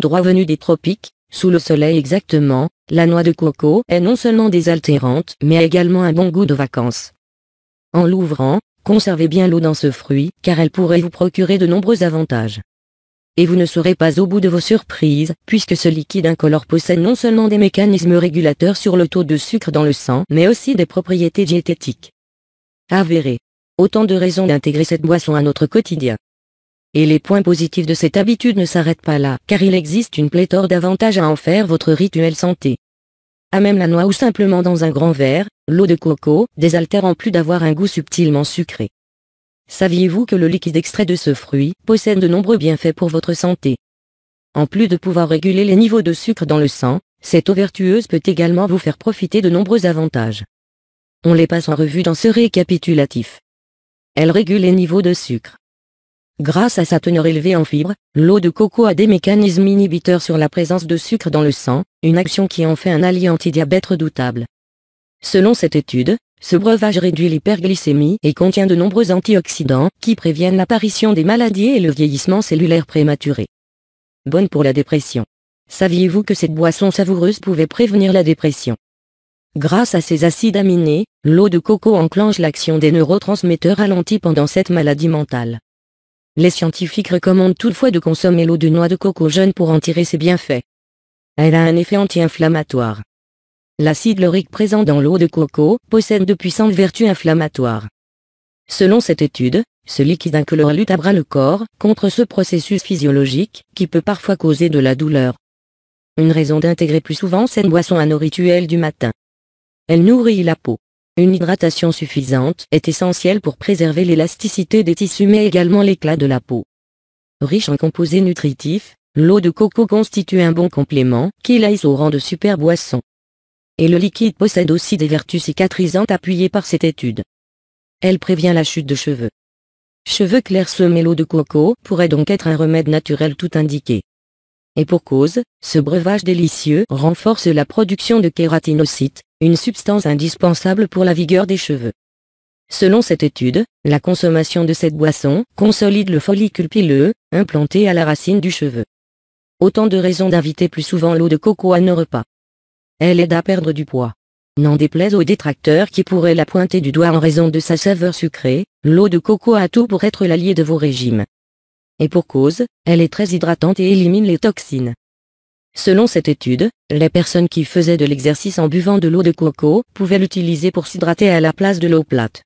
droit venue des tropiques, sous le soleil exactement, la noix de coco est non seulement désaltérante mais a également un bon goût de vacances. En l'ouvrant, conservez bien l'eau dans ce fruit car elle pourrait vous procurer de nombreux avantages. Et vous ne serez pas au bout de vos surprises, puisque ce liquide incolore possède non seulement des mécanismes régulateurs sur le taux de sucre dans le sang, mais aussi des propriétés diététiques. Avéré. Autant de raisons d'intégrer cette boisson à notre quotidien. Et les points positifs de cette habitude ne s'arrêtent pas là, car il existe une pléthore d'avantages à en faire votre rituel santé. À même la noix ou simplement dans un grand verre, l'eau de coco, désaltère en plus d'avoir un goût subtilement sucré. Saviez-vous que le liquide extrait de ce fruit possède de nombreux bienfaits pour votre santé? En plus de pouvoir réguler les niveaux de sucre dans le sang, cette eau vertueuse peut également vous faire profiter de nombreux avantages. On les passe en revue dans ce récapitulatif. Elle régule les niveaux de sucre. Grâce à sa teneur élevée en fibres, l'eau de coco a des mécanismes inhibiteurs sur la présence de sucre dans le sang, une action qui en fait un allié antidiabète redoutable. Selon cette étude, ce breuvage réduit l'hyperglycémie et contient de nombreux antioxydants qui préviennent l'apparition des maladies et le vieillissement cellulaire prématuré. Bonne pour la dépression. Saviez-vous que cette boisson savoureuse pouvait prévenir la dépression? Grâce à ses acides aminés, l'eau de coco enclenche l'action des neurotransmetteurs ralentis pendant cette maladie mentale. Les scientifiques recommandent toutefois de consommer l'eau de noix de coco jeune pour en tirer ses bienfaits. Elle a un effet anti-inflammatoire. L'acide laurique présent dans l'eau de coco possède de puissantes vertus inflammatoires. Selon cette étude, ce liquide incolore lutte à bras le corps contre ce processus physiologique qui peut parfois causer de la douleur. Une raison d'intégrer plus souvent cette boisson à nos rituels du matin. Elle nourrit la peau. Une hydratation suffisante est essentielle pour préserver l'élasticité des tissus mais également l'éclat de la peau. Riche en composés nutritifs, l'eau de coco constitue un bon complément qui l'aise au rang de super boisson. Et le liquide possède aussi des vertus cicatrisantes appuyées par cette étude. Elle prévient la chute de cheveux. Cheveux clairs semés l'eau de coco pourrait donc être un remède naturel tout indiqué. Et pour cause, ce breuvage délicieux renforce la production de kératinocytes, une substance indispensable pour la vigueur des cheveux. Selon cette étude, la consommation de cette boisson consolide le follicule pileux, implanté à la racine du cheveu. Autant de raisons d'inviter plus souvent l'eau de coco à nos repas. Elle aide à perdre du poids. N'en déplaise aux détracteurs qui pourraient la pointer du doigt en raison de sa saveur sucrée, l'eau de coco a tout pour être l'allié de vos régimes. Et pour cause, elle est très hydratante et élimine les toxines. Selon cette étude, les personnes qui faisaient de l'exercice en buvant de l'eau de coco pouvaient l'utiliser pour s'hydrater à la place de l'eau plate.